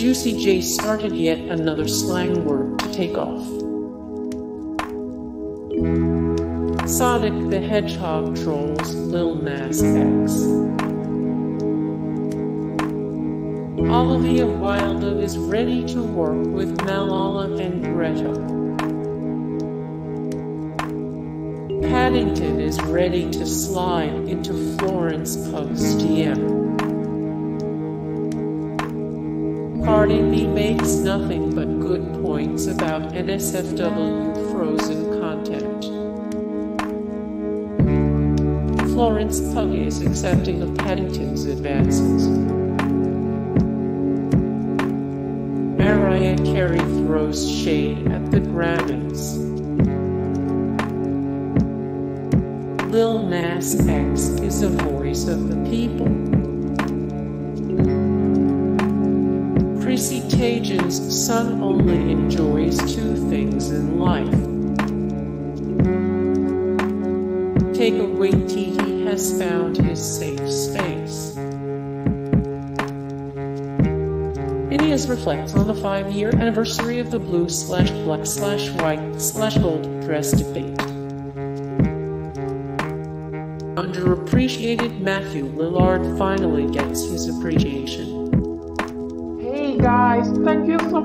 Juicy J started yet another slang word to take off. Sonic the Hedgehog trolls Lil Nas X. Olivia Wilde is ready to work with Malala and Greta. Paddington is ready to slide into Florence Pugh's DM. B makes nothing but good points about NSFW frozen content. Florence Pugh is accepting of Paddington's advances. Mariah Carey throws shade at the Grammys. Lil Nas X is a voice of the people. Chrissy Teigen's son only enjoys two things in life. Taika he has found his safe space. Finneas reflects on the five-year anniversary of the blue slash black slash white slash gold dress debate. Underappreciated Matthew Lillard finally gets his appreciation.